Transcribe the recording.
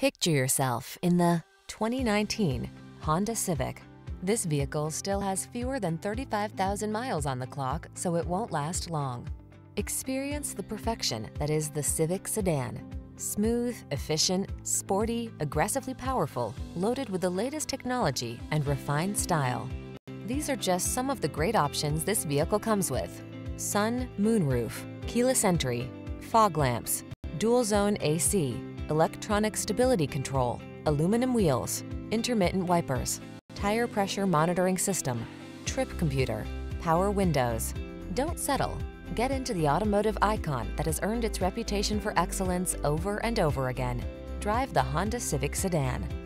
Picture yourself in the 2019 Honda Civic. This vehicle still has fewer than 35,000 miles on the clock, so it won't last long. Experience the perfection that is the Civic sedan. Smooth, efficient, sporty, aggressively powerful, loaded with the latest technology and refined style. These are just some of the great options this vehicle comes with. Sun, moonroof, keyless entry, fog lamps, dual zone AC, electronic stability control, aluminum wheels, intermittent wipers, tire pressure monitoring system, trip computer, power windows. Don't settle. Get into the automotive icon that has earned its reputation for excellence over and over again. Drive the Honda Civic Sedan.